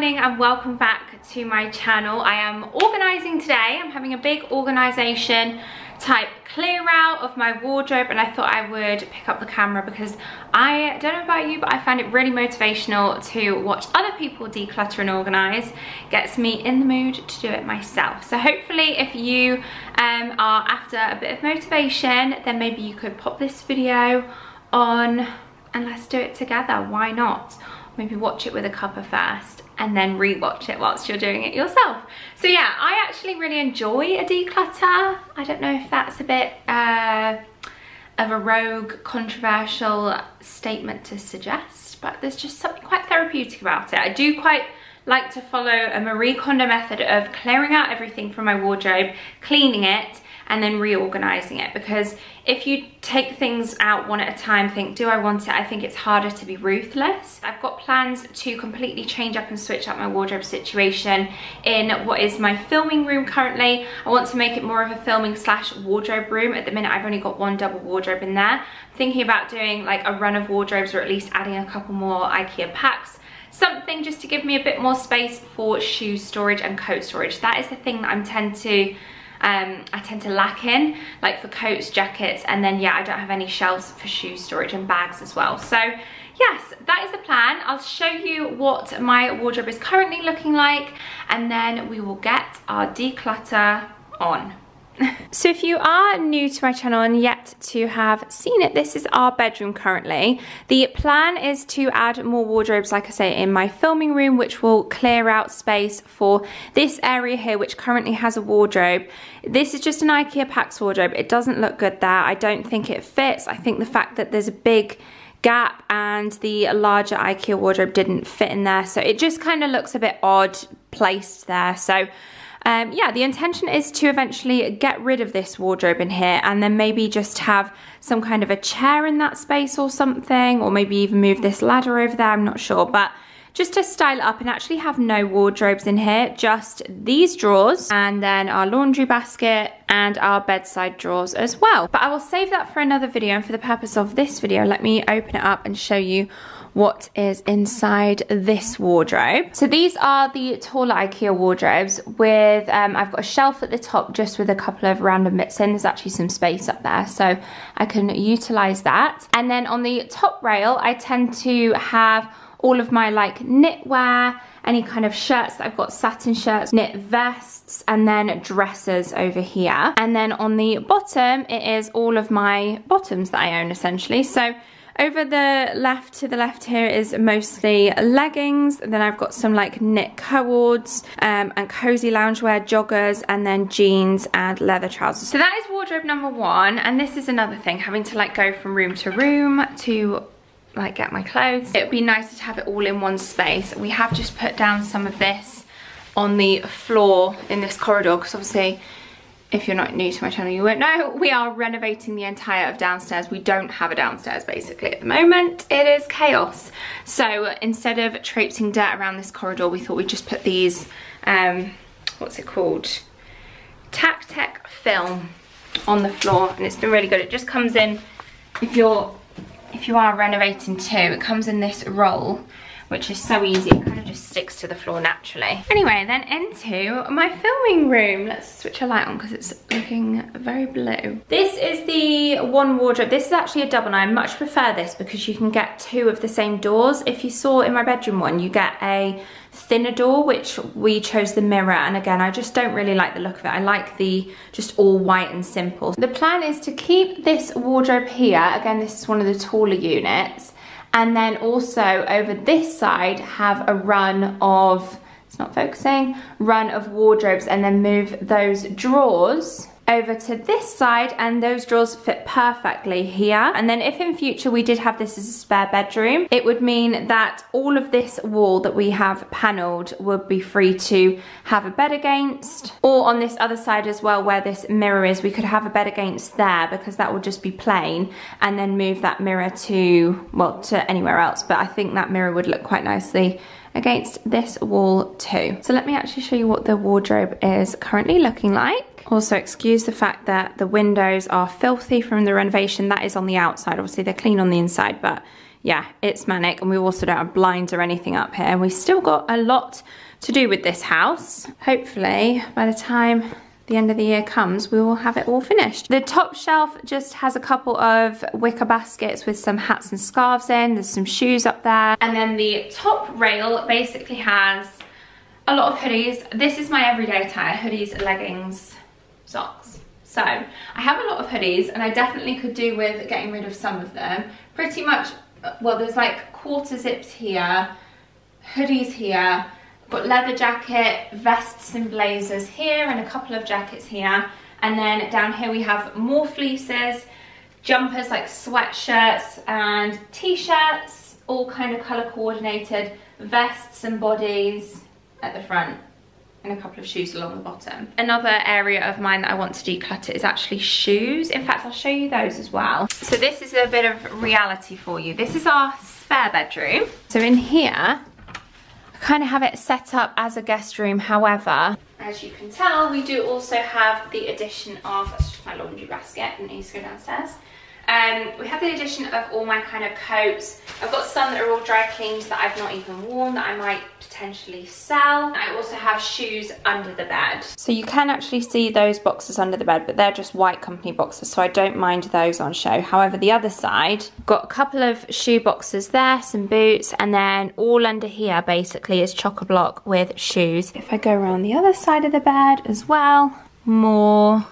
morning and welcome back to my channel. I am organising today. I'm having a big organisation type clear out of my wardrobe and I thought I would pick up the camera because I don't know about you but I find it really motivational to watch other people declutter and organise. Gets me in the mood to do it myself. So hopefully if you um, are after a bit of motivation then maybe you could pop this video on and let's do it together. Why not? Maybe watch it with a cuppa first and then re-watch it whilst you're doing it yourself. So yeah, I actually really enjoy a declutter. I don't know if that's a bit uh, of a rogue, controversial statement to suggest, but there's just something quite therapeutic about it. I do quite like to follow a Marie Kondo method of clearing out everything from my wardrobe, cleaning it, and then reorganizing it. Because if you take things out one at a time think do I want it? I think it's harder to be ruthless. I've got plans to completely change up and switch up my wardrobe situation in what is my filming room currently. I want to make it more of a filming slash wardrobe room. At the minute I've only got one double wardrobe in there. Thinking about doing like a run of wardrobes or at least adding a couple more Ikea Pax. Something just to give me a bit more space for shoe storage and coat storage. That is the thing that I'm tend to um, I tend to lack in, like for coats, jackets, and then yeah, I don't have any shelves for shoe storage and bags as well. So yes, that is the plan. I'll show you what my wardrobe is currently looking like, and then we will get our declutter on. so if you are new to my channel and yet to have seen it, this is our bedroom currently. The plan is to add more wardrobes, like I say, in my filming room, which will clear out space for this area here, which currently has a wardrobe. This is just an Ikea Pax wardrobe. It doesn't look good there. I don't think it fits. I think the fact that there's a big gap and the larger Ikea wardrobe didn't fit in there. So it just kind of looks a bit odd placed there. So um, yeah, the intention is to eventually get rid of this wardrobe in here and then maybe just have some kind of a chair in that space or something, or maybe even move this ladder over there, I'm not sure. But just to style it up and actually have no wardrobes in here, just these drawers and then our laundry basket and our bedside drawers as well. But I will save that for another video and for the purpose of this video, let me open it up and show you what is inside this wardrobe. So these are the taller Ikea wardrobes with, um, I've got a shelf at the top just with a couple of random bits in. There's actually some space up there so I can utilize that. And then on the top rail, I tend to have all of my like knitwear, any kind of shirts that I've got satin shirts, knit vests, and then dresses over here. And then on the bottom, it is all of my bottoms that I own essentially. So over the left to the left here is mostly leggings. Then I've got some like knit cords um, and cozy loungewear, joggers, and then jeans and leather trousers. So that is wardrobe number one. And this is another thing, having to like go from room to room to like get my clothes. It would be nicer to have it all in one space. We have just put down some of this on the floor in this corridor because obviously if you're not new to my channel, you won't know, we are renovating the entire of downstairs. We don't have a downstairs basically at the moment. It is chaos. So instead of traipsing dirt around this corridor, we thought we'd just put these, um, what's it called? Tactec film on the floor and it's been really good. It just comes in, if you're, if you are renovating too, it comes in this roll which is so easy. It kind just sticks to the floor naturally. Anyway, then into my filming room. Let's switch a light on because it's looking very blue. This is the one wardrobe. This is actually a double and I much prefer this because you can get two of the same doors. If you saw in my bedroom one, you get a thinner door, which we chose the mirror. And again, I just don't really like the look of it. I like the just all white and simple. The plan is to keep this wardrobe here. Again, this is one of the taller units and then also over this side have a run of, it's not focusing, run of wardrobes and then move those drawers over to this side and those drawers fit perfectly here. And then if in future we did have this as a spare bedroom, it would mean that all of this wall that we have panelled would be free to have a bed against. Or on this other side as well where this mirror is, we could have a bed against there because that would just be plain and then move that mirror to, well, to anywhere else. But I think that mirror would look quite nicely against this wall too. So let me actually show you what the wardrobe is currently looking like. Also, excuse the fact that the windows are filthy from the renovation. That is on the outside. Obviously, they're clean on the inside, but yeah, it's manic. And we also don't have blinds or anything up here. And we've still got a lot to do with this house. Hopefully, by the time the end of the year comes, we will have it all finished. The top shelf just has a couple of wicker baskets with some hats and scarves in. There's some shoes up there. And then the top rail basically has a lot of hoodies. This is my everyday attire, hoodies, leggings, socks. So I have a lot of hoodies and I definitely could do with getting rid of some of them. Pretty much, uh, well, there's like quarter zips here, hoodies here, Got leather jacket, vests and blazers here and a couple of jackets here. And then down here we have more fleeces, jumpers like sweatshirts and t-shirts, all kind of color coordinated, vests and bodies at the front and a couple of shoes along the bottom. Another area of mine that I want to declutter is actually shoes. In fact, I'll show you those as well. So this is a bit of reality for you. This is our spare bedroom. So in here, I kind of have it set up as a guest room. However, as you can tell, we do also have the addition of, my laundry basket, and needs to go downstairs. Um, we have the addition of all my kind of coats. I've got some that are all dry cleaned that I've not even worn that I might potentially sell. I also have shoes under the bed. So you can actually see those boxes under the bed, but they're just white company boxes, so I don't mind those on show. However, the other side, got a couple of shoe boxes there, some boots, and then all under here basically is chock-a-block with shoes. If I go around the other side of the bed as well, more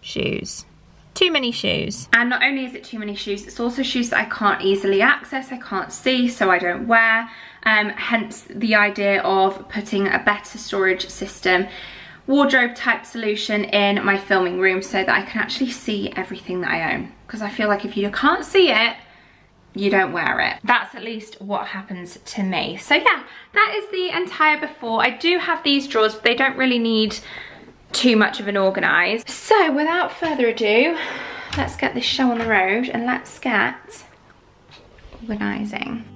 shoes too many shoes. And not only is it too many shoes, it's also shoes that I can't easily access, I can't see, so I don't wear. Um, hence the idea of putting a better storage system wardrobe type solution in my filming room so that I can actually see everything that I own. Because I feel like if you can't see it, you don't wear it. That's at least what happens to me. So yeah, that is the entire before. I do have these drawers, but they don't really need too much of an organised. So without further ado, let's get this show on the road and let's get organising.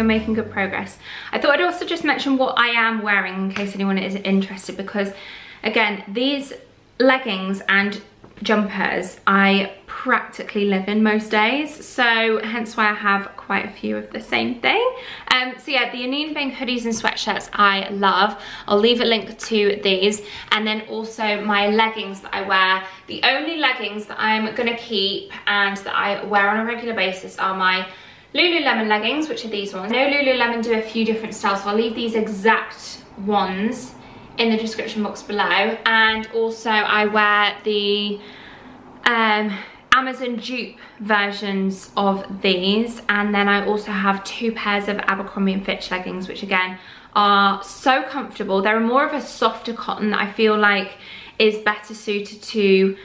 Are making good progress. I thought I'd also just mention what I am wearing in case anyone is interested because again, these leggings and jumpers I practically live in most days so hence why I have quite a few of the same thing. Um, so yeah the Anine Bing hoodies and sweatshirts I love. I'll leave a link to these. And then also my leggings that I wear. The only leggings that I'm gonna keep and that I wear on a regular basis are my Lululemon leggings, which are these ones. I know Lululemon do a few different styles, so I'll leave these exact ones in the description box below. And also I wear the um, Amazon dupe versions of these. And then I also have two pairs of Abercrombie & Fitch leggings, which again are so comfortable. They're more of a softer cotton that I feel like is better suited to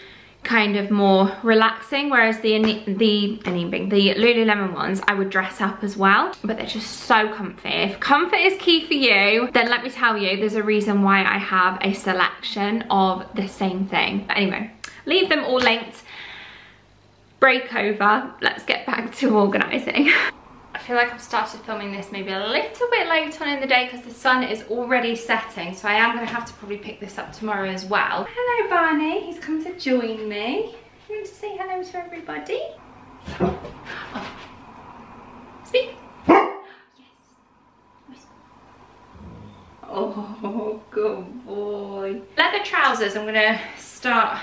kind of more relaxing whereas the the the Lululemon ones I would dress up as well but they're just so comfy. If comfort is key for you then let me tell you there's a reason why I have a selection of the same thing. But anyway leave them all linked. Break over. Let's get back to organizing feel like I've started filming this maybe a little bit late on in the day because the sun is already setting. So I am going to have to probably pick this up tomorrow as well. Hello Barney, he's come to join me. You want to say hello to everybody? Oh. Speak. yes. Oh, good boy. Leather trousers I'm going to start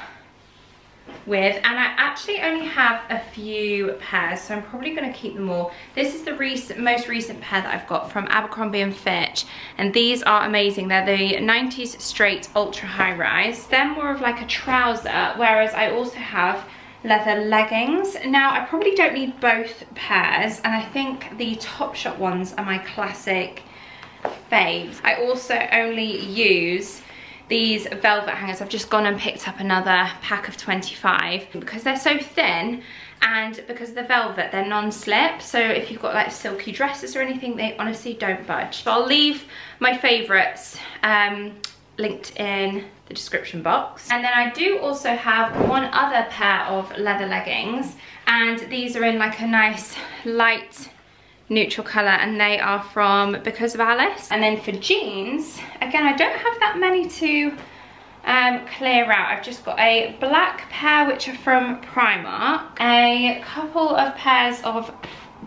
with and I actually only have a few pairs so I'm probably going to keep them all. This is the recent, most recent pair that I've got from Abercrombie & Fitch and these are amazing. They're the 90s straight ultra high rise. They're more of like a trouser whereas I also have leather leggings. Now I probably don't need both pairs and I think the Topshop ones are my classic faves. I also only use these velvet hangers. I've just gone and picked up another pack of 25 because they're so thin and because the velvet, they're non-slip. So if you've got like silky dresses or anything, they honestly don't budge. I'll leave my favorites um, linked in the description box. And then I do also have one other pair of leather leggings and these are in like a nice light neutral colour and they are from Because of Alice. And then for jeans, again, I don't have that many to um, clear out. I've just got a black pair which are from Primark, a couple of pairs of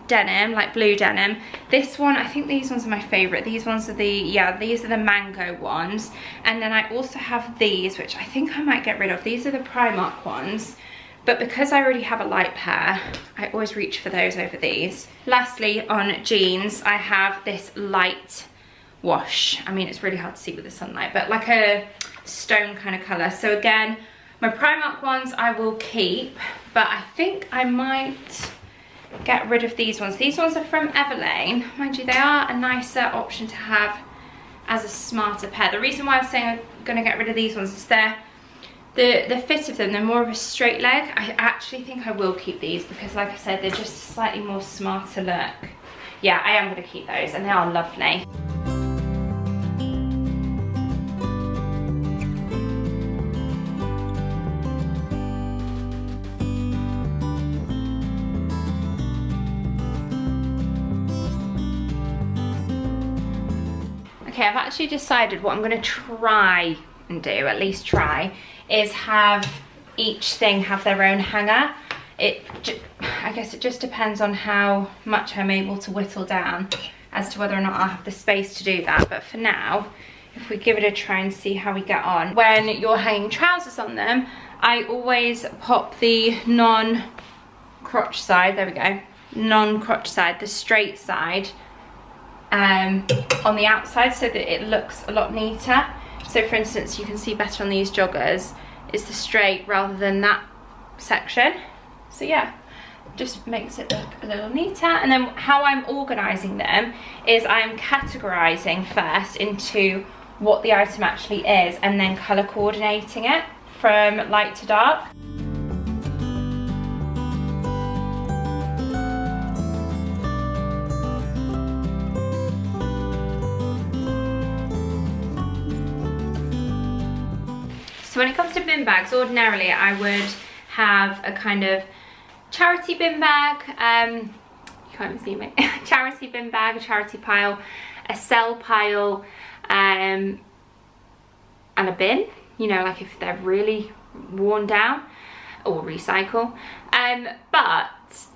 denim, like blue denim. This one, I think these ones are my favourite. These ones are the, yeah, these are the mango ones. And then I also have these, which I think I might get rid of. These are the Primark ones. But because I already have a light pair, I always reach for those over these. Lastly, on jeans, I have this light wash. I mean, it's really hard to see with the sunlight, but like a stone kind of colour. So again, my Primark ones I will keep, but I think I might get rid of these ones. These ones are from Everlane. Mind you, they are a nicer option to have as a smarter pair. The reason why I'm saying I'm going to get rid of these ones is they're the, the fit of them, they're more of a straight leg. I actually think I will keep these because like I said, they're just slightly more smarter look. Yeah, I am going to keep those and they are lovely. Okay, I've actually decided what I'm going to try and do, at least try, is have each thing have their own hanger. It, I guess it just depends on how much I'm able to whittle down as to whether or not I have the space to do that. But for now, if we give it a try and see how we get on. When you're hanging trousers on them, I always pop the non-crotch side, there we go, non-crotch side, the straight side, um, on the outside so that it looks a lot neater. So for instance, you can see better on these joggers, it's the straight rather than that section. So yeah, just makes it look a little neater. And then how I'm organising them is I'm categorising first into what the item actually is and then colour coordinating it from light to dark. So when it comes to bin bags, ordinarily I would have a kind of charity bin bag, um, you can't even see me, charity bin bag, a charity pile, a sell pile, um, and a bin, you know, like if they're really worn down, or recycle. Um, but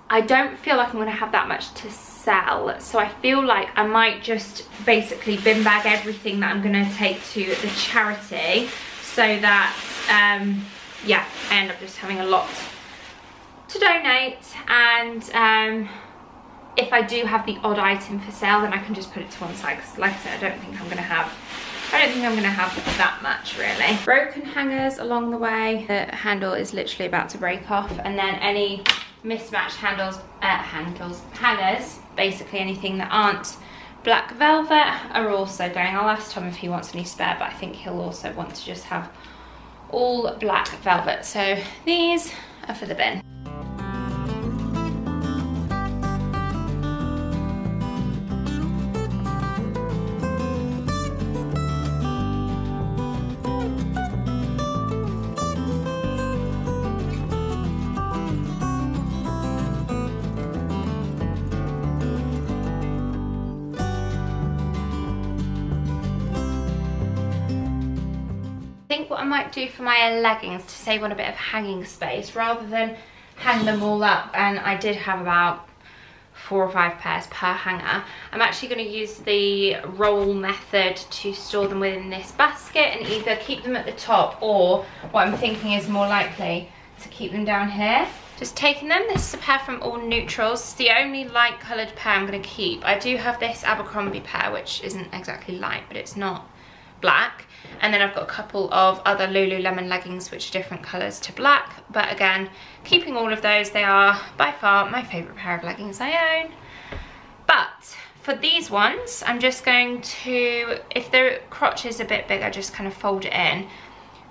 I don't feel like I'm gonna have that much to sell. So I feel like I might just basically bin bag everything that I'm gonna take to the charity so that, um, yeah, I end up just having a lot to donate and um, if I do have the odd item for sale then I can just put it to one side because like I said I don't think I'm going to have I don't think I'm to have that much really. Broken hangers along the way. The handle is literally about to break off and then any mismatched handles, uh, handles, hangers, basically anything that aren't black velvet are also going. I'll ask Tom if he wants any spare, but I think he'll also want to just have all black velvet. So these are for the bin. Do for my leggings to save on a bit of hanging space rather than hang them all up and I did have about four or five pairs per hanger. I'm actually going to use the roll method to store them within this basket and either keep them at the top or what I'm thinking is more likely to keep them down here. Just taking them, this is a pair from All Neutrals. It's the only light coloured pair I'm going to keep. I do have this Abercrombie pair which isn't exactly light but it's not black and then I've got a couple of other Lululemon leggings which are different colours to black but again keeping all of those they are by far my favourite pair of leggings I own but for these ones, I'm just going to, if the crotch is a bit bigger, just kind of fold it in.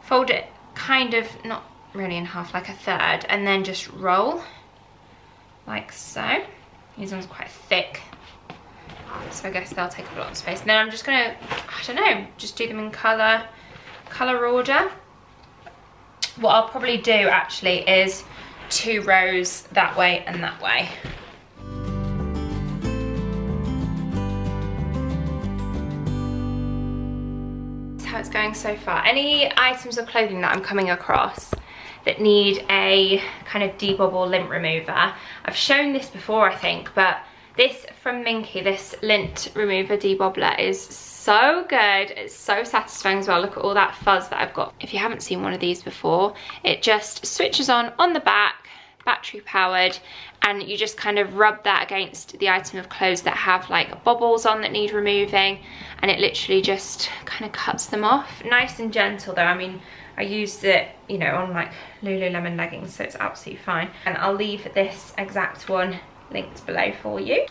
Fold it kind of, not really in half, like a third, and then just roll, like so. These ones are quite thick, so I guess they'll take up a lot of space. And then I'm just gonna, I don't know, just do them in colour, colour order. What I'll probably do actually is two rows that way and that way. That's how it's going so far. Any items of clothing that I'm coming across that need a kind of debobble lint remover. I've shown this before I think, but this from Minky, this lint remover debobbler is so good. It's so satisfying as well. Look at all that fuzz that I've got. If you haven't seen one of these before, it just switches on on the back, battery powered, and you just kind of rub that against the item of clothes that have like bobbles on that need removing and it literally just kind of cuts them off. Nice and gentle though, I mean, I used it, you know, on like Lululemon leggings, so it's absolutely fine. And I'll leave this exact one linked below for you.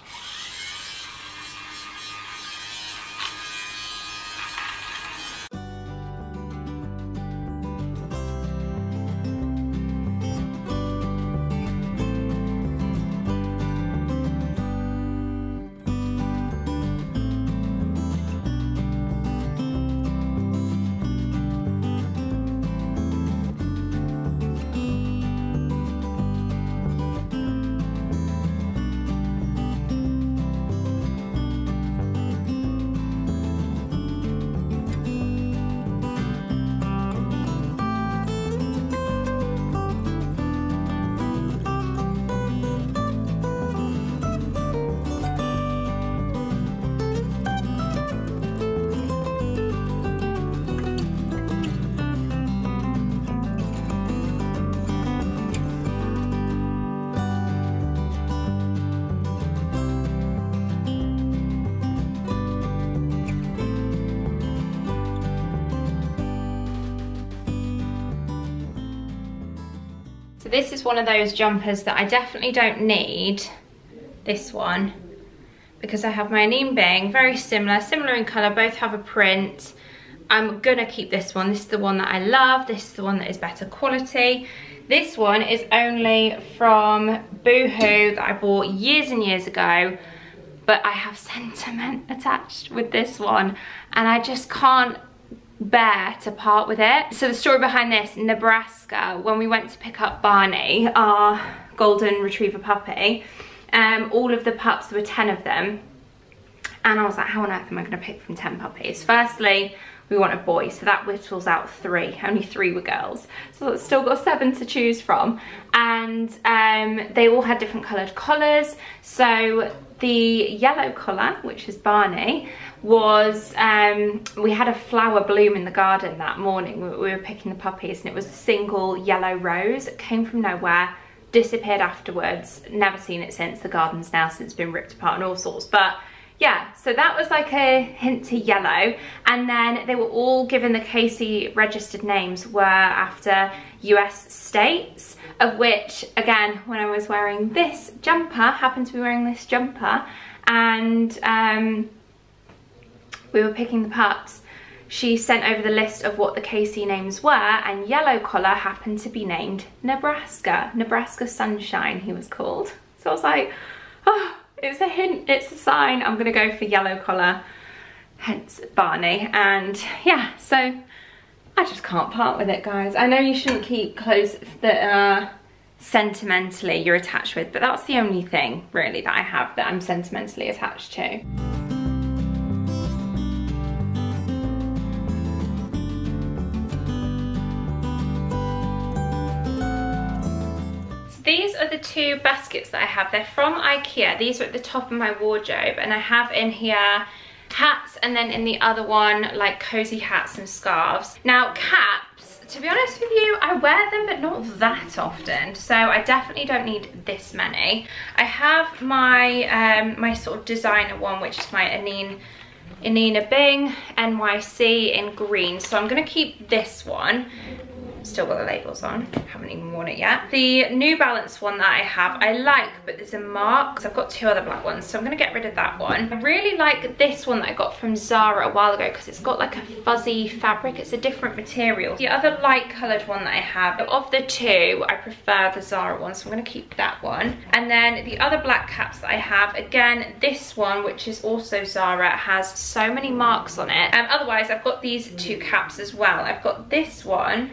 This is one of those jumpers that I definitely don't need, this one, because I have my Anine Bing, very similar, similar in colour, both have a print. I'm gonna keep this one. This is the one that I love. This is the one that is better quality. This one is only from Boohoo that I bought years and years ago, but I have sentiment attached with this one and I just can't bear to part with it. So the story behind this, Nebraska, when we went to pick up Barney, our golden retriever puppy, um, all of the pups, there were 10 of them, and I was like, how on earth am I gonna pick from 10 puppies? Firstly, we want a boy, so that whittles out three. Only three were girls. So it's still got seven to choose from. And um, they all had different coloured collars. So the yellow collar, which is Barney, was, um, we had a flower bloom in the garden that morning. We, we were picking the puppies and it was a single yellow rose. It came from nowhere, disappeared afterwards. Never seen it since. The garden's now since been ripped apart and all sorts. But yeah, so that was like a hint to yellow. And then they were all given the KC registered names were after US states, of which, again, when I was wearing this jumper, happened to be wearing this jumper, and um, we were picking the pups, she sent over the list of what the KC names were and yellow collar happened to be named Nebraska. Nebraska Sunshine he was called. So I was like, oh, it's a hint, it's a sign. I'm gonna go for yellow collar, hence Barney. And yeah, so I just can't part with it guys. I know you shouldn't keep clothes that are sentimentally you're attached with, but that's the only thing really that I have that I'm sentimentally attached to. So these are the two baskets that I have. They're from Ikea. These are at the top of my wardrobe and I have in here hats and then in the other one like cozy hats and scarves. Now caps, to be honest with you, I wear them but not that often. So I definitely don't need this many. I have my, um, my sort of designer one which is my Anine Anine Bing NYC in green. So I'm going to keep this one still got the labels on. Haven't even worn it yet. The New Balance one that I have, I like, but there's a mark. So I've got two other black ones, so I'm gonna get rid of that one. I really like this one that I got from Zara a while ago because it's got like a fuzzy fabric. It's a different material. The other light colored one that I have, of the two, I prefer the Zara one, so I'm gonna keep that one. And then the other black caps that I have, again, this one, which is also Zara, has so many marks on it. Um, otherwise, I've got these two caps as well. I've got this one,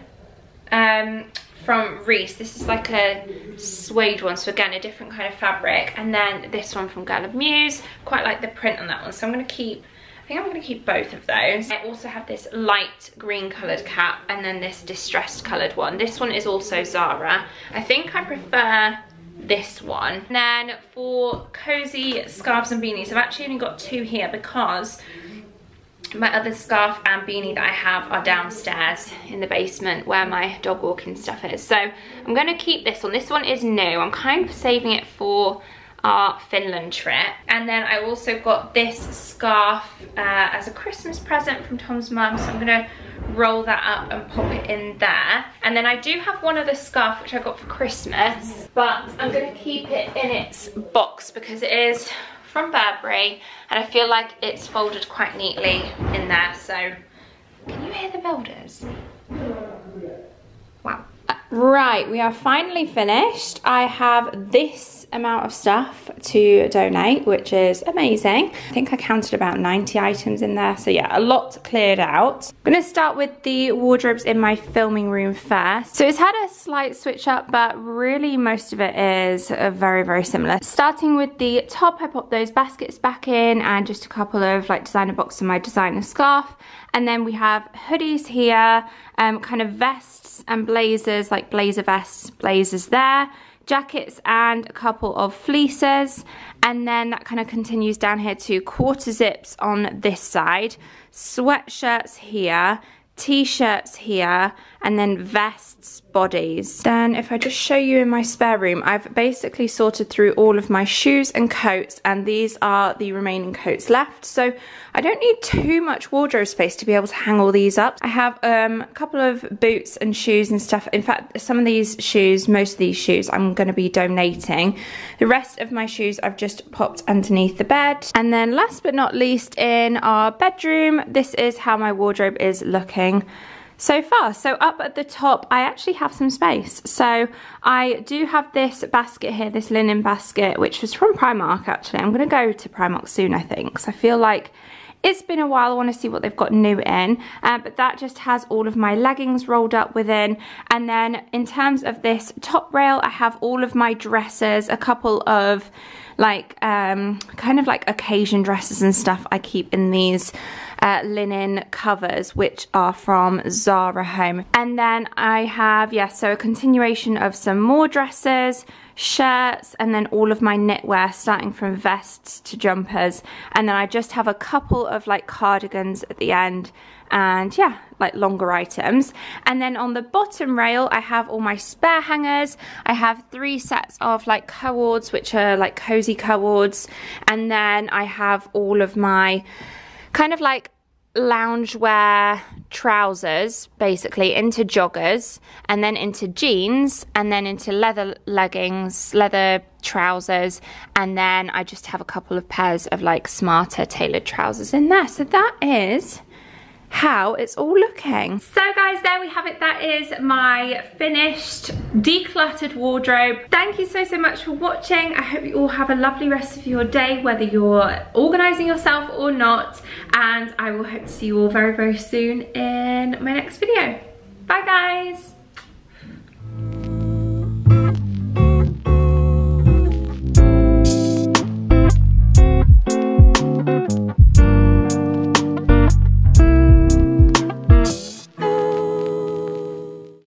um, from Reiss. This is like a suede one, so again, a different kind of fabric. And then this one from Girl of Muse. Quite like the print on that one, so I'm gonna keep I think I'm going to keep both of those. I also have this light green coloured cap and then this distressed coloured one. This one is also Zara. I think I prefer this one. And then for cozy scarves and beanies, I've actually only got two here because my other scarf and beanie that I have are downstairs in the basement where my dog walking stuff is. So I'm going to keep this one. This one is new. I'm kind of saving it for our Finland trip. And then I also got this scarf uh, as a Christmas present from Tom's mum. So I'm gonna roll that up and pop it in there. And then I do have one other scarf which I got for Christmas, but I'm gonna keep it in its box because it is from Burberry and I feel like it's folded quite neatly in there. So can you hear the builders? Right, we are finally finished. I have this amount of stuff to donate, which is amazing. I think I counted about 90 items in there. So yeah, a lot cleared out. I'm gonna start with the wardrobes in my filming room first. So it's had a slight switch up, but really most of it is uh, very, very similar. Starting with the top, I popped those baskets back in and just a couple of like designer boxes and my designer scarf. And then we have hoodies here, um, kind of and blazers, like blazer vests, blazers there jackets and a couple of fleeces. And then that kind of continues down here to quarter zips on this side. Sweatshirts here t-shirts here and then vests bodies. Then if I just show you in my spare room I've basically sorted through all of my shoes and coats and these are the remaining coats left. So I don't need too much wardrobe space to be able to hang all these up. I have um, a couple of boots and shoes and stuff. In fact some of these shoes most of these shoes I'm going to be donating. The rest of my shoes I've just popped underneath the bed. And then last but not least in our bedroom this is how my wardrobe is looking so far. So up at the top, I actually have some space. So I do have this basket here, this linen basket, which was from Primark actually. I'm gonna go to Primark soon, I think. So I feel like it's been a while, I wanna see what they've got new in, uh, but that just has all of my leggings rolled up within. And then in terms of this top rail, I have all of my dresses, a couple of like, um, kind of like occasion dresses and stuff I keep in these uh, linen covers, which are from Zara Home. And then I have, yeah, so a continuation of some more dresses, shirts, and then all of my knitwear, starting from vests to jumpers. And then I just have a couple of like cardigans at the end and yeah, like longer items. And then on the bottom rail, I have all my spare hangers. I have three sets of like cords, which are like cozy cords. And then I have all of my kind of like loungewear trousers basically into joggers and then into jeans and then into leather leggings leather trousers and then I just have a couple of pairs of like smarter tailored trousers in there. So that is how it's all looking. So guys, there we have it. That is my finished decluttered wardrobe. Thank you so, so much for watching. I hope you all have a lovely rest of your day, whether you're organizing yourself or not. And I will hope to see you all very, very soon in my next video. Bye guys.